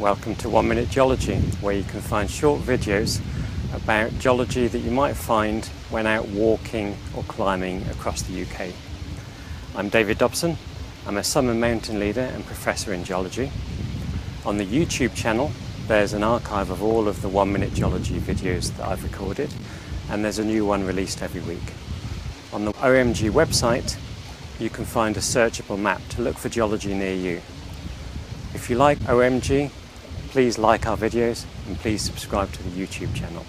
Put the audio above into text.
Welcome to One Minute Geology, where you can find short videos about geology that you might find when out walking or climbing across the UK. I'm David Dobson. I'm a summer mountain leader and professor in geology. On the YouTube channel, there's an archive of all of the One Minute Geology videos that I've recorded, and there's a new one released every week. On the OMG website, you can find a searchable map to look for geology near you. If you like OMG, please like our videos and please subscribe to the YouTube channel.